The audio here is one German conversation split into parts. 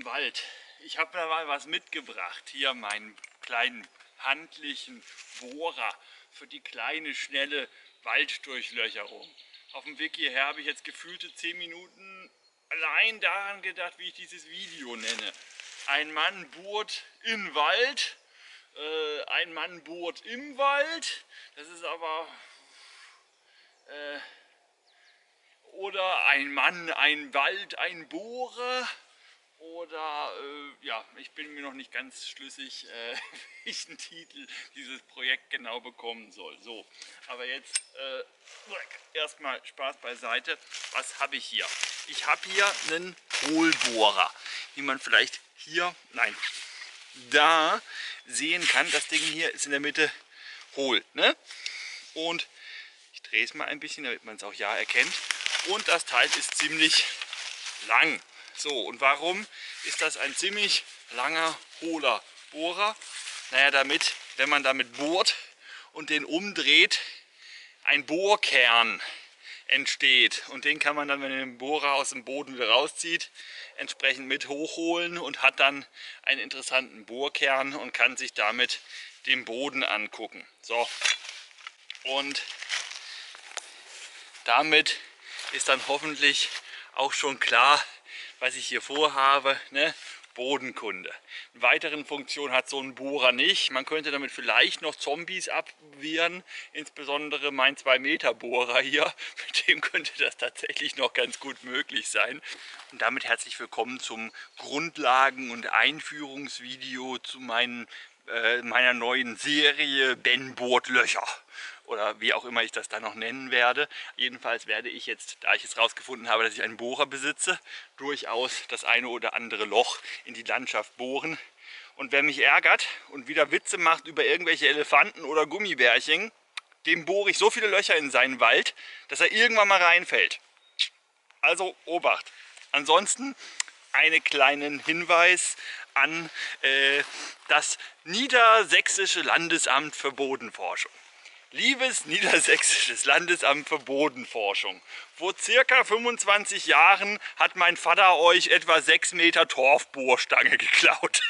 im Wald. Ich habe da mal was mitgebracht. Hier meinen kleinen handlichen Bohrer für die kleine, schnelle Walddurchlöcherung. Auf dem Weg hierher habe ich jetzt gefühlte 10 Minuten allein daran gedacht, wie ich dieses Video nenne. Ein Mann bohrt in Wald, äh, ein Mann bohrt im Wald. Das ist aber... Äh, oder ein Mann, ein Wald, ein Bohrer oder äh, ja, ich bin mir noch nicht ganz schlüssig, äh, welchen Titel dieses Projekt genau bekommen soll. So, aber jetzt äh, erstmal Spaß beiseite. Was habe ich hier? Ich habe hier einen Hohlbohrer, wie man vielleicht hier, nein, da sehen kann. Das Ding hier ist in der Mitte hohl. Ne? Und ich drehe es mal ein bisschen, damit man es auch ja erkennt. Und das Teil ist ziemlich lang. So, und warum ist das ein ziemlich langer, hohler Bohrer? Naja, damit, wenn man damit bohrt und den umdreht, ein Bohrkern entsteht. Und den kann man dann, wenn man den Bohrer aus dem Boden wieder rauszieht, entsprechend mit hochholen und hat dann einen interessanten Bohrkern und kann sich damit den Boden angucken. So, und damit ist dann hoffentlich auch schon klar, was ich hier vorhabe. Ne? Bodenkunde. Eine weiteren Funktion hat so ein Bohrer nicht. Man könnte damit vielleicht noch Zombies abwehren, insbesondere mein 2 Meter Bohrer hier. Mit dem könnte das tatsächlich noch ganz gut möglich sein. Und damit herzlich willkommen zum Grundlagen- und Einführungsvideo zu meinen, äh, meiner neuen Serie Ben bohrt Löcher oder wie auch immer ich das dann noch nennen werde. Jedenfalls werde ich jetzt, da ich es rausgefunden habe, dass ich einen Bohrer besitze, durchaus das eine oder andere Loch in die Landschaft bohren. Und wer mich ärgert und wieder Witze macht über irgendwelche Elefanten oder Gummibärchen, dem bohre ich so viele Löcher in seinen Wald, dass er irgendwann mal reinfällt. Also Obacht. Ansonsten einen kleinen Hinweis an äh, das Niedersächsische Landesamt für Bodenforschung. Liebes Niedersächsisches Landesamt für Bodenforschung, vor circa 25 Jahren hat mein Vater euch etwa 6 Meter Torfbohrstange geklaut.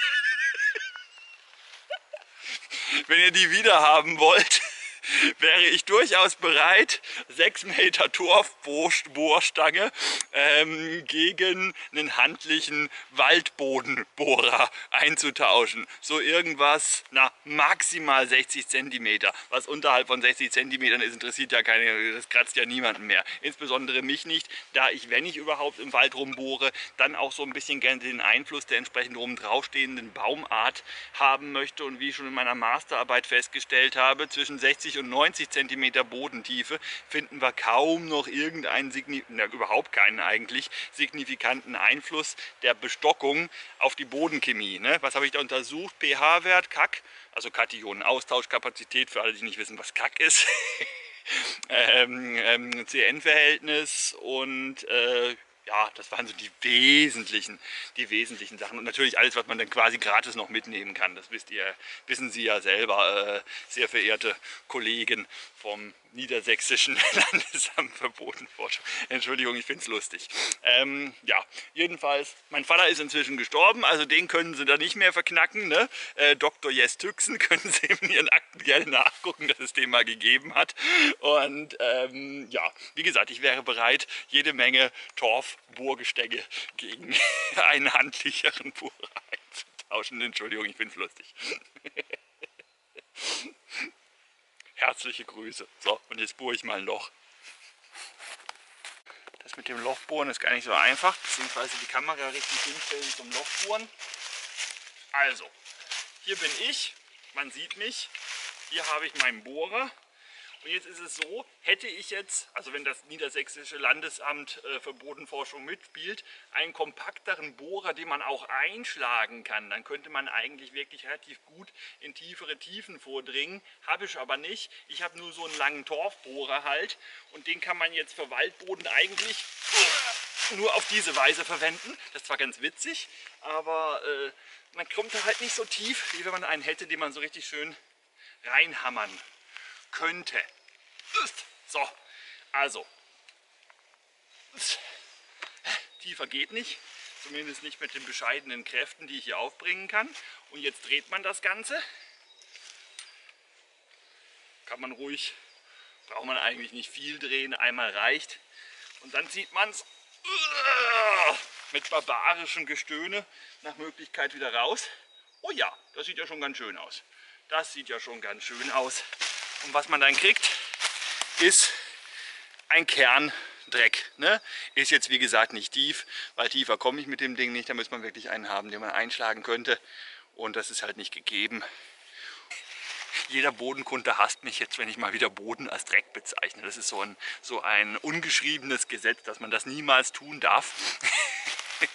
Wenn ihr die wieder haben wollt, wäre ich durchaus bereit, 6 Meter Torfbohrstange ähm, gegen einen handlichen Waldbodenbohrer einzutauschen. So irgendwas, na maximal 60 Zentimeter. Was unterhalb von 60 Zentimetern ist, interessiert ja keine, das kratzt ja niemanden mehr. Insbesondere mich nicht, da ich, wenn ich überhaupt im Wald rumbohre, dann auch so ein bisschen gerne den Einfluss der entsprechend oben draufstehenden Baumart haben möchte. Und wie ich schon in meiner Masterarbeit festgestellt habe, zwischen 60 und 90 cm Bodentiefe finden wir kaum noch irgendeinen, na, überhaupt keinen eigentlich, signifikanten Einfluss der Bestockung auf die Bodenchemie. Ne? Was habe ich da untersucht? pH-Wert, Kack, also Kationen-Austauschkapazität, für alle, die nicht wissen, was Kack ist. ähm, ähm, CN-Verhältnis und äh, ja, das waren so die wesentlichen, die wesentlichen Sachen. Und natürlich alles, was man dann quasi gratis noch mitnehmen kann. Das wisst ihr, wissen Sie ja selber, äh, sehr verehrte Kollegen vom Niedersächsischen Landesamt für Bodenforschung. Entschuldigung, ich finde es lustig. Ähm, ja, jedenfalls, mein Vater ist inzwischen gestorben, also den können Sie da nicht mehr verknacken. Ne? Äh, Dr. Jess Tüxen können Sie in Ihren Akten gerne nachgucken, dass es den mal gegeben hat. Und ähm, ja, wie gesagt, ich wäre bereit, jede Menge Torfbohrgestänge gegen einen handlicheren Bohrer einzutauschen. Entschuldigung, ich finde es lustig. Herzliche Grüße. So, und jetzt bohre ich mal ein Loch. Das mit dem Lochbohren ist gar nicht so einfach, beziehungsweise die Kamera richtig hinstellen zum Lochbohren. Also, hier bin ich, man sieht mich, hier habe ich meinen Bohrer und jetzt ist es so, hätte ich jetzt, also wenn das Niedersächsische Landesamt äh, für Bodenforschung mitspielt, einen kompakteren Bohrer, den man auch einschlagen kann, dann könnte man eigentlich wirklich relativ gut in tiefere Tiefen vordringen. Habe ich aber nicht. Ich habe nur so einen langen Torfbohrer halt und den kann man jetzt für Waldboden eigentlich nur auf diese Weise verwenden. Das ist zwar ganz witzig, aber äh, man kommt da halt nicht so tief, wie wenn man einen hätte, den man so richtig schön reinhammern könnte. So, also, tiefer geht nicht. Zumindest nicht mit den bescheidenen Kräften, die ich hier aufbringen kann. Und jetzt dreht man das Ganze. Kann man ruhig, braucht man eigentlich nicht viel drehen, einmal reicht. Und dann zieht man es mit barbarischem Gestöhne nach Möglichkeit wieder raus. Oh ja, das sieht ja schon ganz schön aus. Das sieht ja schon ganz schön aus. Und was man dann kriegt, ist ein Kerndreck. Ne? Ist jetzt wie gesagt nicht tief, weil tiefer komme ich mit dem Ding nicht. Da muss man wirklich einen haben, den man einschlagen könnte. Und das ist halt nicht gegeben. Jeder Bodenkunde hasst mich jetzt, wenn ich mal wieder Boden als Dreck bezeichne. Das ist so ein, so ein ungeschriebenes Gesetz, dass man das niemals tun darf.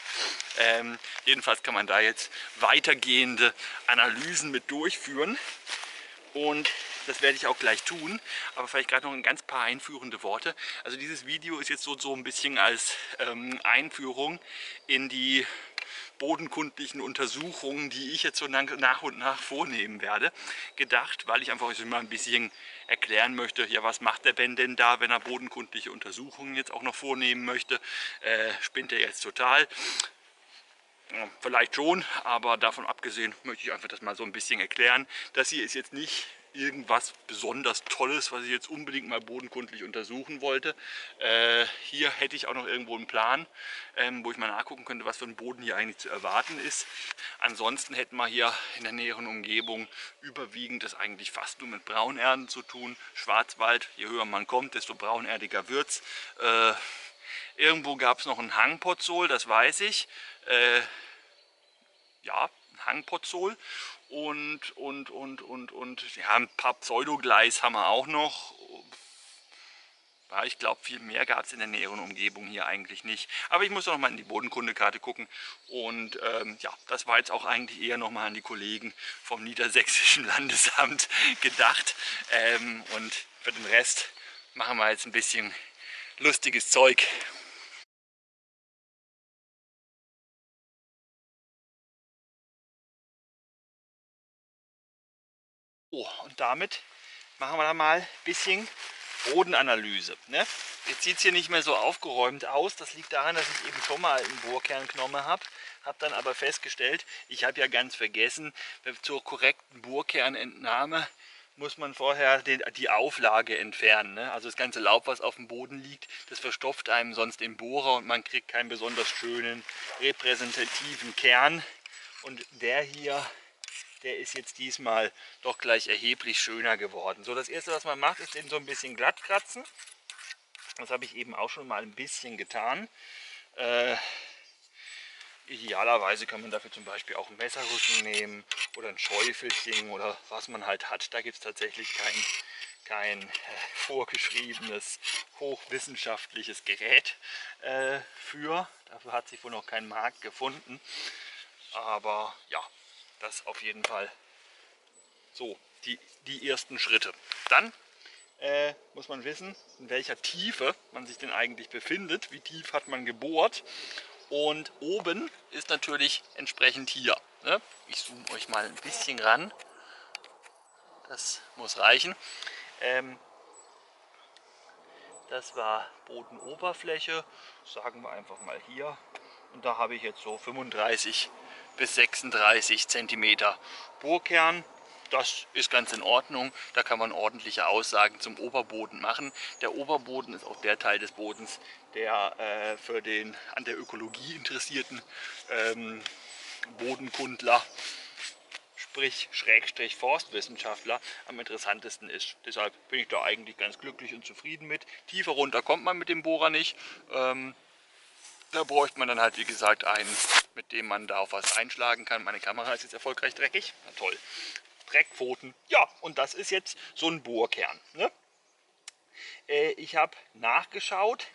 ähm, jedenfalls kann man da jetzt weitergehende Analysen mit durchführen. Und das werde ich auch gleich tun, aber vielleicht gerade noch ein ganz paar einführende Worte. Also dieses Video ist jetzt so, so ein bisschen als ähm, Einführung in die bodenkundlichen Untersuchungen, die ich jetzt so nach und nach vornehmen werde, gedacht, weil ich einfach euch mal ein bisschen erklären möchte, ja was macht der Ben denn da, wenn er bodenkundliche Untersuchungen jetzt auch noch vornehmen möchte. Äh, spinnt er jetzt total? Vielleicht schon, aber davon abgesehen möchte ich einfach das mal so ein bisschen erklären. Das hier ist jetzt nicht irgendwas besonders Tolles, was ich jetzt unbedingt mal bodenkundlich untersuchen wollte. Äh, hier hätte ich auch noch irgendwo einen Plan, ähm, wo ich mal nachgucken könnte, was für ein Boden hier eigentlich zu erwarten ist. Ansonsten hätten wir hier in der näheren Umgebung überwiegend das eigentlich fast nur mit Braunerden zu tun. Schwarzwald, je höher man kommt, desto braunerdiger wird es. Äh, irgendwo gab es noch ein Hangpotzol, das weiß ich. Äh, ja, ein Hangpotzol und, und, und, und, und ja, ein paar Pseudogleis haben wir auch noch. Ja, ich glaube, viel mehr gab es in der näheren Umgebung hier eigentlich nicht. Aber ich muss noch mal in die Bodenkundekarte gucken. Und ähm, ja, das war jetzt auch eigentlich eher noch mal an die Kollegen vom Niedersächsischen Landesamt gedacht. Ähm, und für den Rest machen wir jetzt ein bisschen lustiges Zeug. Oh, und damit machen wir da mal ein bisschen Bodenanalyse. Ne? Jetzt sieht es hier nicht mehr so aufgeräumt aus. Das liegt daran, dass ich eben schon mal einen Bohrkern genommen habe. Habe dann aber festgestellt, ich habe ja ganz vergessen, zur korrekten Bohrkernentnahme muss man vorher den, die Auflage entfernen. Ne? Also das ganze Laub, was auf dem Boden liegt, das verstopft einem sonst im Bohrer und man kriegt keinen besonders schönen repräsentativen Kern. Und der hier der ist jetzt diesmal doch gleich erheblich schöner geworden. So, das erste, was man macht, ist den so ein bisschen glatt kratzen. Das habe ich eben auch schon mal ein bisschen getan. Äh, idealerweise kann man dafür zum Beispiel auch einen Messerrücken nehmen oder ein Schäufelchen oder was man halt hat. Da gibt es tatsächlich kein, kein äh, vorgeschriebenes, hochwissenschaftliches Gerät äh, für. Dafür hat sich wohl noch kein Markt gefunden. Aber ja, das auf jeden Fall so die, die ersten Schritte. Dann äh, muss man wissen, in welcher Tiefe man sich denn eigentlich befindet. Wie tief hat man gebohrt. Und oben ist natürlich entsprechend hier. Ne? Ich zoome euch mal ein bisschen ran. Das muss reichen. Ähm, das war Bodenoberfläche, sagen wir einfach mal hier. Und da habe ich jetzt so 35 bis 36 cm Bohrkern. Das ist ganz in Ordnung. Da kann man ordentliche Aussagen zum Oberboden machen. Der Oberboden ist auch der Teil des Bodens, der äh, für den an der Ökologie interessierten ähm, Bodenkundler sprich Schrägstrich Forstwissenschaftler am interessantesten ist. Deshalb bin ich da eigentlich ganz glücklich und zufrieden mit. Tiefer runter kommt man mit dem Bohrer nicht. Ähm, da bräuchte man dann halt wie gesagt einen, mit dem man da auf was einschlagen kann. Meine Kamera ist jetzt erfolgreich dreckig. Na toll. Dreckpfoten. Ja, und das ist jetzt so ein Bohrkern. Ne? Äh, ich habe nachgeschaut.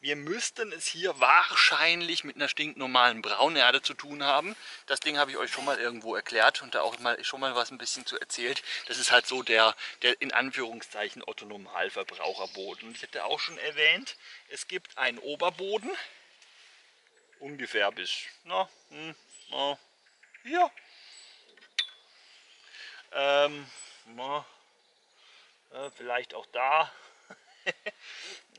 Wir müssten es hier wahrscheinlich mit einer stinknormalen Braunerde zu tun haben. Das Ding habe ich euch schon mal irgendwo erklärt und da auch mal schon mal was ein bisschen zu erzählt. Das ist halt so der, der in Anführungszeichen Otto-Normalverbraucherboden. Und ich hatte auch schon erwähnt, es gibt einen Oberboden, ungefähr bis, na, hm, na hier. Ähm, na, äh, vielleicht auch da.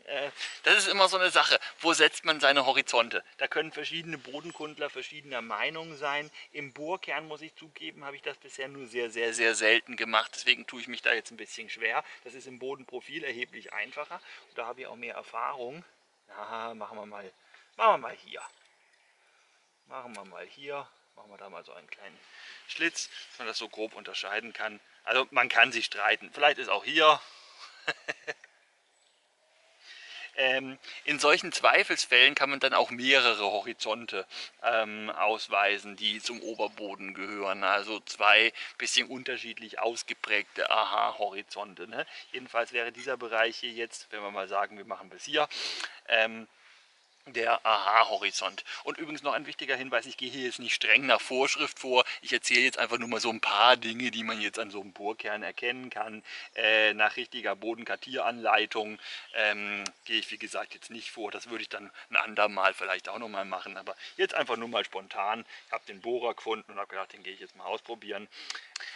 Äh, das ist immer so eine Sache. Wo setzt man seine Horizonte? Da können verschiedene Bodenkundler verschiedener Meinung sein. Im Bohrkern, muss ich zugeben, habe ich das bisher nur sehr, sehr, sehr selten gemacht. Deswegen tue ich mich da jetzt ein bisschen schwer. Das ist im Bodenprofil erheblich einfacher. Und da habe ich auch mehr Erfahrung. Na, machen wir mal, machen wir mal hier. Machen wir mal hier. Machen wir da mal so einen kleinen Schlitz, dass man das so grob unterscheiden kann. Also man kann sich streiten. Vielleicht ist auch hier ähm, in solchen Zweifelsfällen kann man dann auch mehrere Horizonte ähm, ausweisen, die zum Oberboden gehören. Also zwei bisschen unterschiedlich ausgeprägte Aha-Horizonte. Ne? Jedenfalls wäre dieser Bereich hier jetzt, wenn wir mal sagen, wir machen bis hier, ähm, der Aha-Horizont. Und übrigens noch ein wichtiger Hinweis, ich gehe hier jetzt nicht streng nach Vorschrift vor, ich erzähle jetzt einfach nur mal so ein paar Dinge, die man jetzt an so einem Bohrkern erkennen kann. Äh, nach richtiger Bodenkartieranleitung ähm, gehe ich wie gesagt jetzt nicht vor, das würde ich dann ein andermal vielleicht auch nochmal machen, aber jetzt einfach nur mal spontan. Ich habe den Bohrer gefunden und habe gedacht, den gehe ich jetzt mal ausprobieren.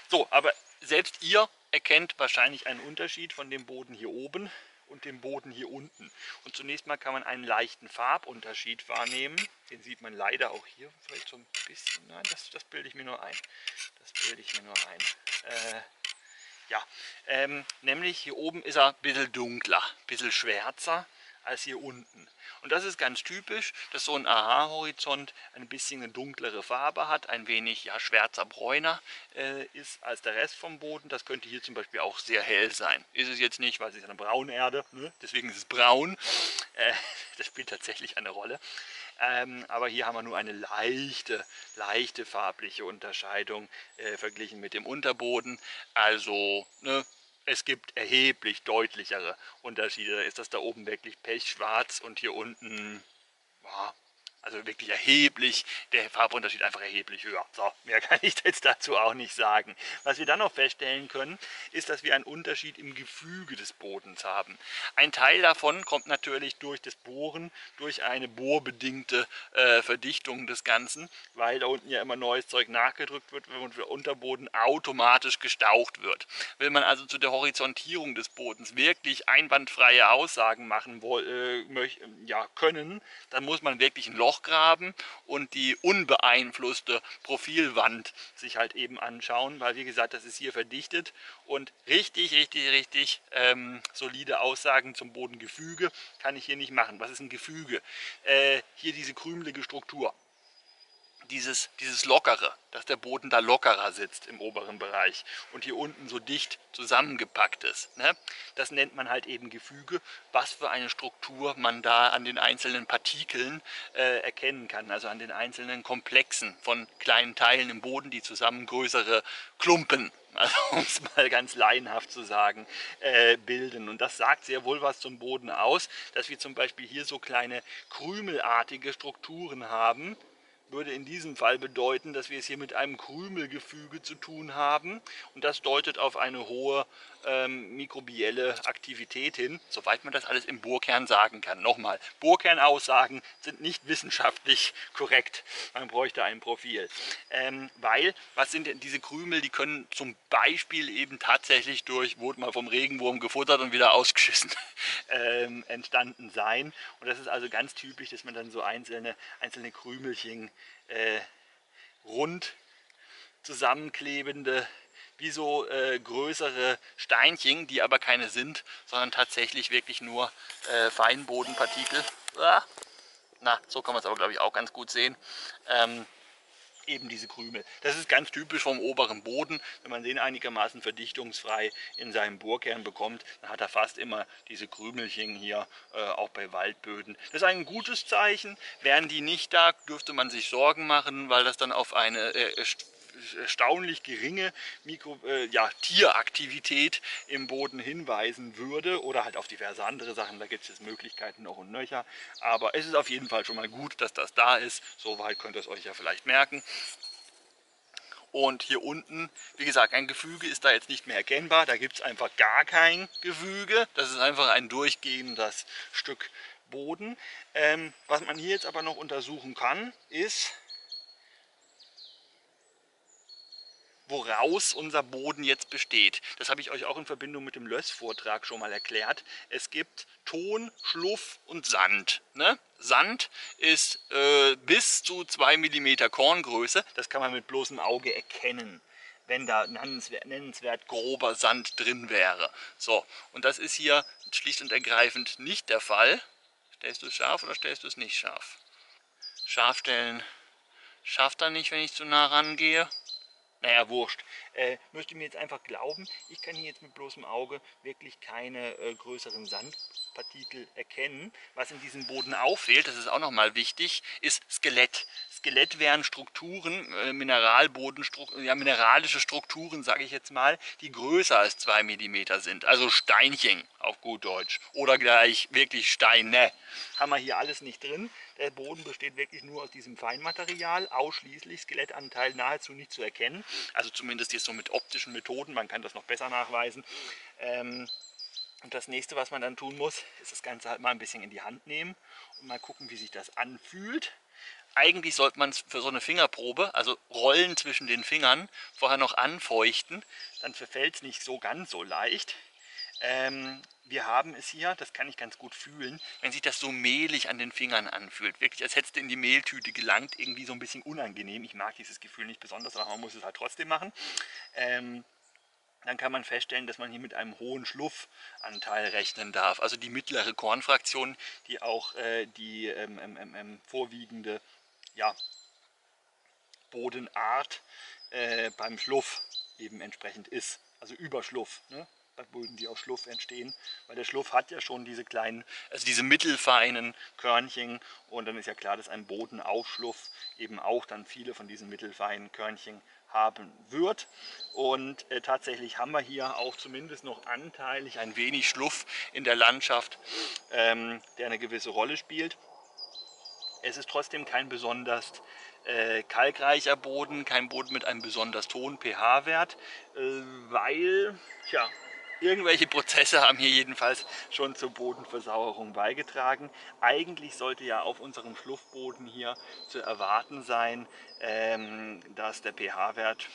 So, aber selbst ihr erkennt wahrscheinlich einen Unterschied von dem Boden hier oben und dem Boden hier unten. Und zunächst mal kann man einen leichten Farbunterschied wahrnehmen. Den sieht man leider auch hier vielleicht so ein bisschen. Nein, das, das bilde ich mir nur ein. Das bilde ich mir nur ein. Äh, ja, ähm, nämlich hier oben ist er ein bisschen dunkler, ein bisschen schwärzer als hier unten. Und das ist ganz typisch, dass so ein Aha-Horizont ein bisschen eine dunklere Farbe hat, ein wenig ja, schwärzer bräuner äh, ist als der Rest vom Boden. Das könnte hier zum Beispiel auch sehr hell sein. Ist es jetzt nicht, weil es ist eine Braunerde, ne? deswegen ist es braun. Äh, das spielt tatsächlich eine Rolle. Ähm, aber hier haben wir nur eine leichte, leichte farbliche Unterscheidung äh, verglichen mit dem Unterboden. Also ne, es gibt erheblich deutlichere Unterschiede. Ist das da oben wirklich pechschwarz und hier unten, boah, also wirklich erheblich, der Farbunterschied einfach erheblich höher. So, mehr kann ich jetzt dazu auch nicht sagen. Was wir dann noch feststellen können, ist, dass wir einen Unterschied im Gefüge des Bodens haben. Ein Teil davon kommt natürlich durch das Bohren, durch eine bohrbedingte äh, Verdichtung des Ganzen, weil da unten ja immer neues Zeug nachgedrückt wird und der Unterboden automatisch gestaucht wird. Will man also zu der Horizontierung des Bodens wirklich einwandfreie Aussagen machen äh, ja, können, dann muss man wirklich ein Loch Loch graben und die unbeeinflusste Profilwand sich halt eben anschauen, weil wie gesagt, das ist hier verdichtet und richtig, richtig, richtig ähm, solide Aussagen zum Bodengefüge kann ich hier nicht machen. Was ist ein Gefüge? Äh, hier diese krümelige Struktur dieses, dieses Lockere, dass der Boden da lockerer sitzt im oberen Bereich und hier unten so dicht zusammengepackt ist. Ne? Das nennt man halt eben Gefüge, was für eine Struktur man da an den einzelnen Partikeln äh, erkennen kann, also an den einzelnen Komplexen von kleinen Teilen im Boden, die zusammen größere Klumpen also um es mal ganz laienhaft zu sagen, äh, bilden. Und das sagt sehr wohl was zum Boden aus, dass wir zum Beispiel hier so kleine krümelartige Strukturen haben, würde in diesem Fall bedeuten, dass wir es hier mit einem Krümelgefüge zu tun haben. Und das deutet auf eine hohe ähm, mikrobielle Aktivität hin, soweit man das alles im Bohrkern sagen kann. Nochmal, Bohrkernaussagen sind nicht wissenschaftlich korrekt, man bräuchte ein Profil. Ähm, weil, was sind denn diese Krümel, die können zum Beispiel eben tatsächlich durch, wurde mal vom Regenwurm gefuttert und wieder ausgeschissen, ähm, entstanden sein. Und das ist also ganz typisch, dass man dann so einzelne, einzelne Krümelchen äh, rund zusammenklebende wie so äh, größere Steinchen, die aber keine sind, sondern tatsächlich wirklich nur äh, Feinbodenpartikel. Ah, na, so kann man es aber glaube ich auch ganz gut sehen. Ähm, eben diese Krümel. Das ist ganz typisch vom oberen Boden. Wenn man den einigermaßen verdichtungsfrei in seinem Bohrkern bekommt, dann hat er fast immer diese Krümelchen hier, äh, auch bei Waldböden. Das ist ein gutes Zeichen. Wären die nicht da, dürfte man sich Sorgen machen, weil das dann auf eine äh, erstaunlich geringe Mikro, äh, ja, Tieraktivität im Boden hinweisen würde oder halt auf diverse andere Sachen. Da gibt es jetzt Möglichkeiten noch und nöcher. Aber es ist auf jeden Fall schon mal gut, dass das da ist. Soweit könnt ihr es euch ja vielleicht merken. Und hier unten, wie gesagt, ein Gefüge ist da jetzt nicht mehr erkennbar. Da gibt es einfach gar kein Gefüge. Das ist einfach ein durchgehendes Stück Boden. Ähm, was man hier jetzt aber noch untersuchen kann, ist, woraus unser Boden jetzt besteht. Das habe ich euch auch in Verbindung mit dem Löss-Vortrag schon mal erklärt. Es gibt Ton, Schluff und Sand. Ne? Sand ist äh, bis zu 2 mm Korngröße. Das kann man mit bloßem Auge erkennen wenn da nennenswert, nennenswert, grober Sand drin wäre. So, und das ist hier schlicht und ergreifend nicht der Fall. Stellst du es scharf oder stellst du es nicht scharf? Scharf stellen schafft er nicht, wenn ich zu nah rangehe. Naja, wurscht. Äh, müsst ihr mir jetzt einfach glauben, ich kann hier jetzt mit bloßem Auge wirklich keine äh, größeren Sandpartikel erkennen. Was in diesem Boden auffehlt, das ist auch nochmal wichtig, ist Skelett. Skelett wären Strukturen, äh, Mineralbodenstrukturen, ja, mineralische Strukturen, sage ich jetzt mal, die größer als 2 mm sind. Also Steinchen auf gut Deutsch. Oder gleich wirklich Steine. Haben wir hier alles nicht drin. Der Boden besteht wirklich nur aus diesem Feinmaterial, ausschließlich Skelettanteil nahezu nicht zu erkennen. Also zumindest jetzt so mit optischen Methoden, man kann das noch besser nachweisen. Ähm, und das nächste, was man dann tun muss, ist das Ganze halt mal ein bisschen in die Hand nehmen und mal gucken, wie sich das anfühlt. Eigentlich sollte man es für so eine Fingerprobe, also Rollen zwischen den Fingern, vorher noch anfeuchten. Dann verfällt es nicht so ganz so leicht. Ähm, wir haben es hier, das kann ich ganz gut fühlen, wenn sich das so mehlig an den Fingern anfühlt. Wirklich, als hättest du in die Mehltüte gelangt, irgendwie so ein bisschen unangenehm. Ich mag dieses Gefühl nicht besonders, aber man muss es halt trotzdem machen. Ähm, dann kann man feststellen, dass man hier mit einem hohen Schluffanteil rechnen darf. Also die mittlere Kornfraktion, die auch äh, die ähm, ähm, ähm, ähm vorwiegende ja, Bodenart äh, beim Schluff eben entsprechend ist. Also Überschluff. Ne? Bei Böden, die aus Schluff entstehen, weil der Schluff hat ja schon diese kleinen, also diese mittelfeinen Körnchen und dann ist ja klar, dass ein Bodenaufschluff eben auch dann viele von diesen mittelfeinen Körnchen haben wird. Und äh, tatsächlich haben wir hier auch zumindest noch anteilig ein wenig Schluff in der Landschaft, ähm, der eine gewisse Rolle spielt. Es ist trotzdem kein besonders äh, kalkreicher Boden, kein Boden mit einem besonders hohen pH-Wert, äh, weil, tja, Irgendwelche Prozesse haben hier jedenfalls schon zur Bodenversauerung beigetragen. Eigentlich sollte ja auf unserem Schluffboden hier zu erwarten sein, ähm, dass der pH-Wert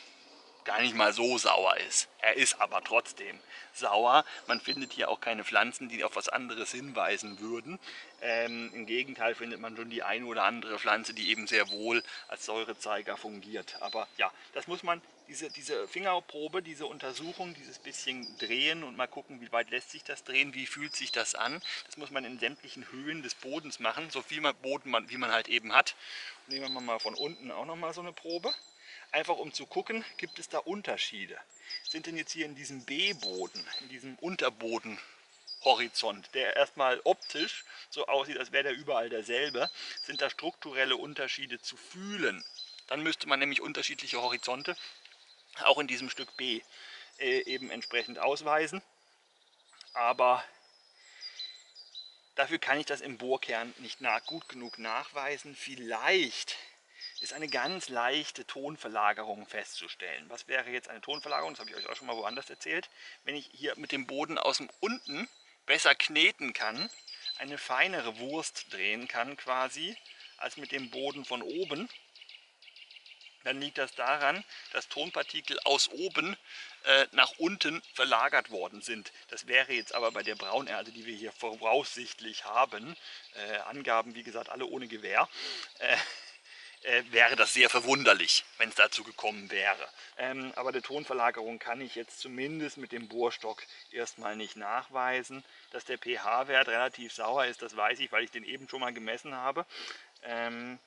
gar nicht mal so sauer ist. Er ist aber trotzdem sauer. Man findet hier auch keine Pflanzen, die auf was anderes hinweisen würden. Ähm, Im Gegenteil findet man schon die eine oder andere Pflanze, die eben sehr wohl als Säurezeiger fungiert. Aber ja, das muss man, diese, diese Fingerprobe, diese Untersuchung, dieses bisschen drehen und mal gucken, wie weit lässt sich das drehen, wie fühlt sich das an. Das muss man in sämtlichen Höhen des Bodens machen, so viel Boden man, wie man halt eben hat. Nehmen wir mal von unten auch nochmal so eine Probe einfach um zu gucken, gibt es da Unterschiede. Sind denn jetzt hier in diesem B-Boden, in diesem Unterbodenhorizont, der erstmal optisch so aussieht, als wäre der überall derselbe, sind da strukturelle Unterschiede zu fühlen. Dann müsste man nämlich unterschiedliche Horizonte auch in diesem Stück B äh, eben entsprechend ausweisen. Aber dafür kann ich das im Bohrkern nicht gut genug nachweisen. Vielleicht ist eine ganz leichte Tonverlagerung festzustellen. Was wäre jetzt eine Tonverlagerung? Das habe ich euch auch schon mal woanders erzählt. Wenn ich hier mit dem Boden aus dem unten besser kneten kann, eine feinere Wurst drehen kann quasi, als mit dem Boden von oben, dann liegt das daran, dass Tonpartikel aus oben äh, nach unten verlagert worden sind. Das wäre jetzt aber bei der Braunerde, die wir hier voraussichtlich haben, äh, Angaben wie gesagt alle ohne Gewehr, äh, äh, wäre das sehr verwunderlich, wenn es dazu gekommen wäre. Ähm, aber der Tonverlagerung kann ich jetzt zumindest mit dem Bohrstock erstmal nicht nachweisen. Dass der pH-Wert relativ sauer ist, das weiß ich, weil ich den eben schon mal gemessen habe. Ähm,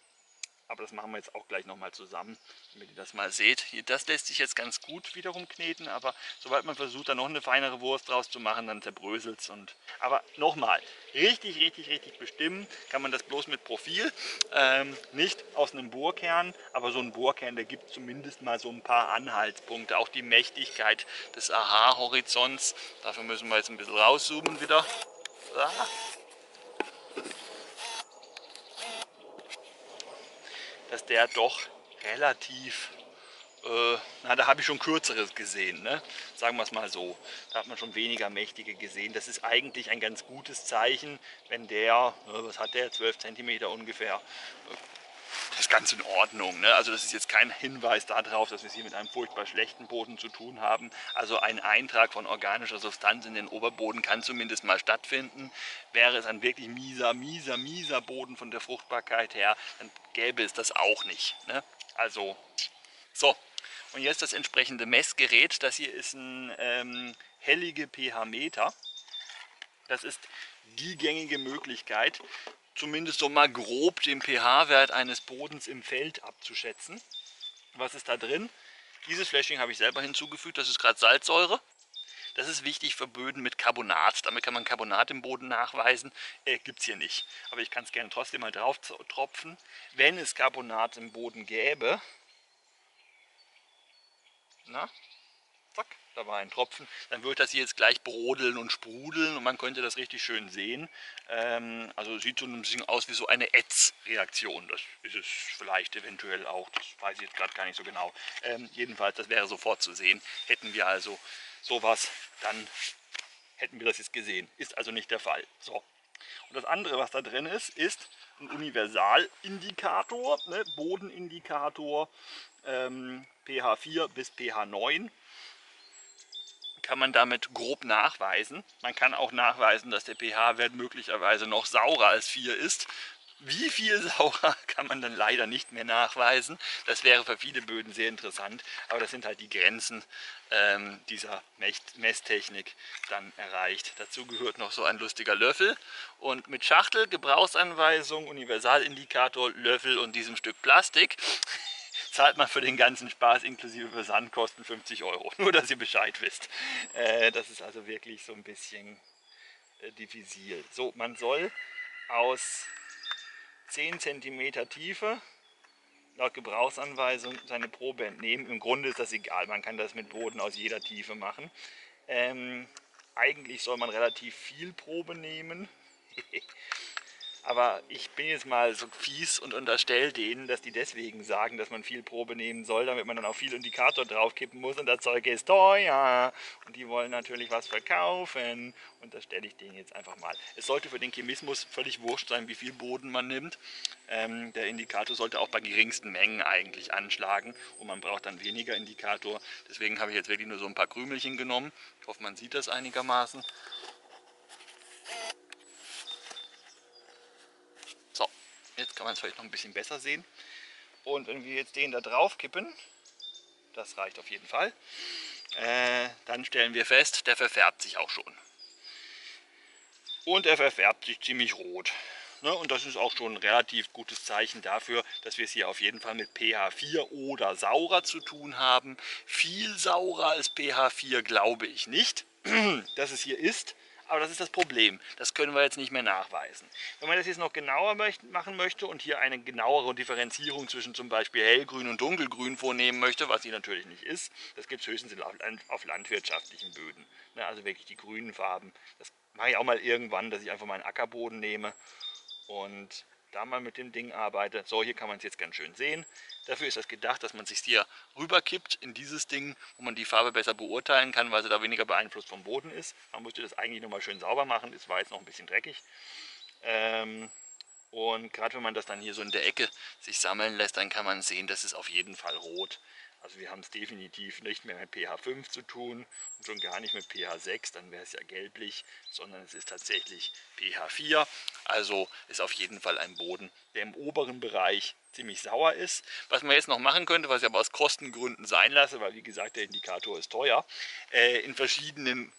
aber das machen wir jetzt auch gleich nochmal zusammen, damit ihr das mal seht. Das lässt sich jetzt ganz gut wiederum kneten, aber sobald man versucht, da noch eine feinere Wurst draus zu machen, dann zerbröselt es. Aber nochmal, richtig, richtig, richtig bestimmen kann man das bloß mit Profil. Ähm, nicht aus einem Bohrkern, aber so ein Bohrkern, der gibt zumindest mal so ein paar Anhaltspunkte. Auch die Mächtigkeit des Aha-Horizonts. Dafür müssen wir jetzt ein bisschen rauszoomen wieder. Ah. Dass der doch relativ, äh, na da habe ich schon kürzeres gesehen, ne? sagen wir es mal so. Da hat man schon weniger mächtige gesehen. Das ist eigentlich ein ganz gutes Zeichen, wenn der, äh, was hat der, 12 cm ungefähr, das ist ganz in Ordnung. Ne? Also das ist jetzt kein Hinweis darauf, dass wir es hier mit einem furchtbar schlechten Boden zu tun haben. Also ein Eintrag von organischer Substanz in den Oberboden kann zumindest mal stattfinden. Wäre es ein wirklich mieser, mieser, mieser Boden von der Fruchtbarkeit her, dann gäbe es das auch nicht. Ne? Also, so. Und jetzt das entsprechende Messgerät. Das hier ist ein ähm, hellige pH-Meter. Das ist die gängige Möglichkeit, zumindest so mal grob den pH-Wert eines Bodens im Feld abzuschätzen. Was ist da drin? Dieses Fläschchen habe ich selber hinzugefügt, das ist gerade Salzsäure. Das ist wichtig für Böden mit Carbonat. Damit kann man Carbonat im Boden nachweisen. Äh, Gibt es hier nicht. Aber ich kann es gerne trotzdem mal drauf tropfen. Wenn es Carbonat im Boden gäbe, na, zack, da war ein Tropfen, dann wird das hier jetzt gleich brodeln und sprudeln und man könnte das richtig schön sehen. Ähm, also sieht so ein bisschen aus wie so eine Ätz-Reaktion. Das ist es vielleicht eventuell auch, das weiß ich jetzt gerade gar nicht so genau. Ähm, jedenfalls, das wäre sofort zu sehen. Hätten wir also sowas, dann hätten wir das jetzt gesehen. Ist also nicht der Fall. So. Und das andere, was da drin ist, ist ein Universalindikator, ne? Bodenindikator ähm, pH 4 bis pH 9 kann man damit grob nachweisen. Man kann auch nachweisen, dass der pH-Wert möglicherweise noch saurer als 4 ist. Wie viel saurer kann man dann leider nicht mehr nachweisen. Das wäre für viele Böden sehr interessant, aber das sind halt die Grenzen ähm, dieser Messtechnik dann erreicht. Dazu gehört noch so ein lustiger Löffel und mit Schachtel, Gebrauchsanweisung, Universalindikator, Löffel und diesem Stück Plastik zahlt man für den ganzen Spaß inklusive Versandkosten 50 Euro. Nur, dass ihr Bescheid wisst. Äh, das ist also wirklich so ein bisschen äh. So, man soll aus 10 cm Tiefe laut Gebrauchsanweisung seine Probe entnehmen. Im Grunde ist das egal, man kann das mit Boden aus jeder Tiefe machen. Ähm, eigentlich soll man relativ viel Probe nehmen. Aber ich bin jetzt mal so fies und unterstelle denen, dass die deswegen sagen, dass man viel Probe nehmen soll, damit man dann auch viel Indikator draufkippen muss und das Zeug ist teuer. Und die wollen natürlich was verkaufen. Und das stelle ich denen jetzt einfach mal. Es sollte für den Chemismus völlig wurscht sein, wie viel Boden man nimmt. Ähm, der Indikator sollte auch bei geringsten Mengen eigentlich anschlagen und man braucht dann weniger Indikator. Deswegen habe ich jetzt wirklich nur so ein paar Krümelchen genommen. Ich hoffe, man sieht das einigermaßen. Jetzt kann man es vielleicht noch ein bisschen besser sehen. Und wenn wir jetzt den da drauf kippen, das reicht auf jeden Fall, äh, dann stellen wir fest, der verfärbt sich auch schon. Und er verfärbt sich ziemlich rot. Ne? Und das ist auch schon ein relativ gutes Zeichen dafür, dass wir es hier auf jeden Fall mit pH 4 oder saurer zu tun haben. Viel saurer als pH 4 glaube ich nicht, dass es hier ist. Aber das ist das Problem. Das können wir jetzt nicht mehr nachweisen. Wenn man das jetzt noch genauer machen möchte und hier eine genauere Differenzierung zwischen zum Beispiel hellgrün und dunkelgrün vornehmen möchte, was sie natürlich nicht ist, das gibt es höchstens auf landwirtschaftlichen Böden. Ne, also wirklich die grünen Farben. Das mache ich auch mal irgendwann, dass ich einfach meinen Ackerboden nehme und da mal mit dem Ding arbeite. So, hier kann man es jetzt ganz schön sehen. Dafür ist das gedacht, dass man sich hier rüberkippt in dieses Ding, wo man die Farbe besser beurteilen kann, weil sie da weniger beeinflusst vom Boden ist. Man musste das eigentlich nochmal schön sauber machen, das war jetzt noch ein bisschen dreckig. Ähm, und gerade wenn man das dann hier so in der Ecke sich sammeln lässt, dann kann man sehen, das ist auf jeden Fall rot. Also wir haben es definitiv nicht mehr mit pH 5 zu tun und schon gar nicht mit pH 6, dann wäre es ja gelblich, sondern es ist tatsächlich pH 4. Also ist auf jeden Fall ein Boden, der im oberen Bereich ziemlich sauer ist. Was man jetzt noch machen könnte, was ich aber aus Kostengründen sein lasse, weil wie gesagt der Indikator ist teuer, äh, in verschiedenen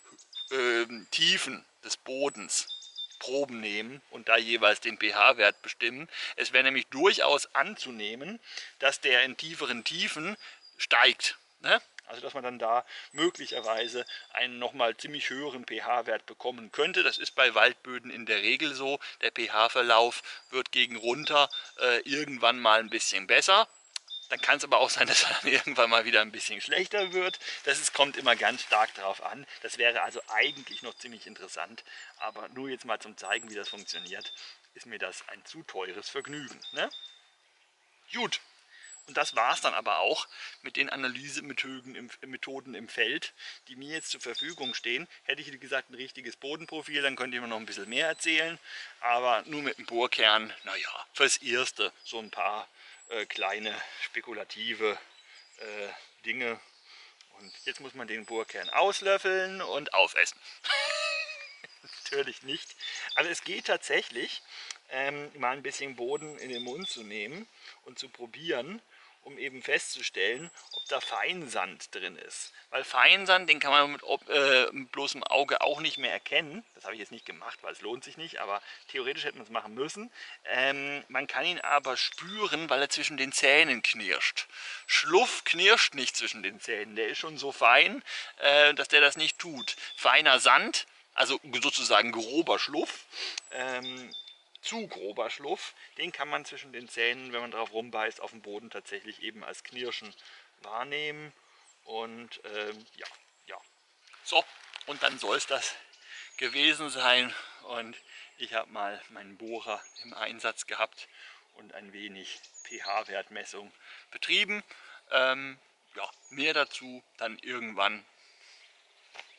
äh, Tiefen des Bodens Proben nehmen und da jeweils den pH-Wert bestimmen. Es wäre nämlich durchaus anzunehmen, dass der in tieferen Tiefen steigt. Ne? Also dass man dann da möglicherweise einen nochmal ziemlich höheren pH-Wert bekommen könnte. Das ist bei Waldböden in der Regel so. Der pH-Verlauf wird gegen runter äh, irgendwann mal ein bisschen besser. Dann kann es aber auch sein, dass er dann irgendwann mal wieder ein bisschen schlechter wird. Das ist, kommt immer ganz stark darauf an. Das wäre also eigentlich noch ziemlich interessant. Aber nur jetzt mal zum zeigen, wie das funktioniert, ist mir das ein zu teures Vergnügen. Ne? Gut, Und das war es dann aber auch mit den Analysemethoden im, Methoden im Feld, die mir jetzt zur Verfügung stehen. Hätte ich, wie gesagt, ein richtiges Bodenprofil, dann könnte ich mir noch ein bisschen mehr erzählen. Aber nur mit dem Bohrkern, naja, fürs Erste so ein paar äh, kleine spekulative äh, Dinge. Und jetzt muss man den Bohrkern auslöffeln und aufessen. Natürlich nicht. Also es geht tatsächlich, ähm, mal ein bisschen Boden in den Mund zu nehmen und zu probieren um eben festzustellen, ob da Feinsand drin ist. Weil Feinsand, den kann man mit äh, bloßem Auge auch nicht mehr erkennen. Das habe ich jetzt nicht gemacht, weil es lohnt sich nicht, aber theoretisch hätte man es machen müssen. Ähm, man kann ihn aber spüren, weil er zwischen den Zähnen knirscht. Schluff knirscht nicht zwischen den Zähnen, der ist schon so fein, äh, dass der das nicht tut. Feiner Sand, also sozusagen grober Schluff, ähm, zu grober Schluff, den kann man zwischen den Zähnen, wenn man drauf rumbeißt, auf dem Boden tatsächlich eben als Knirschen wahrnehmen. Und ähm, ja, ja. So, und dann soll es das gewesen sein. Und ich habe mal meinen Bohrer im Einsatz gehabt und ein wenig pH-Wertmessung betrieben. Ähm, ja, mehr dazu dann irgendwann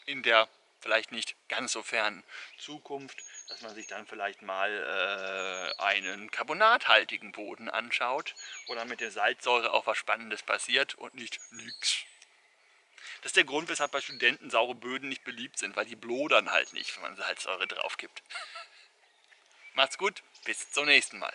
in der vielleicht nicht ganz so fernen Zukunft dass man sich dann vielleicht mal äh, einen carbonathaltigen Boden anschaut, wo dann mit der Salzsäure auch was Spannendes passiert und nicht nix. Das ist der Grund, weshalb bei Studenten saure Böden nicht beliebt sind, weil die blodern halt nicht, wenn man Salzsäure drauf gibt. Macht's gut, bis zum nächsten Mal.